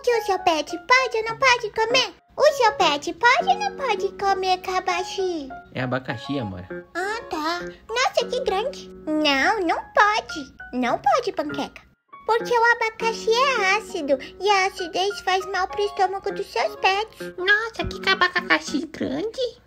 O que o seu pet pode ou não pode comer? O seu pet pode ou não pode comer abacaxi? É abacaxi, amor. Ah, tá. Nossa, que grande. Não, não pode. Não pode, panqueca. Porque o abacaxi é ácido e a acidez faz mal pro estômago dos seus pets. Nossa, que abacaxi grande.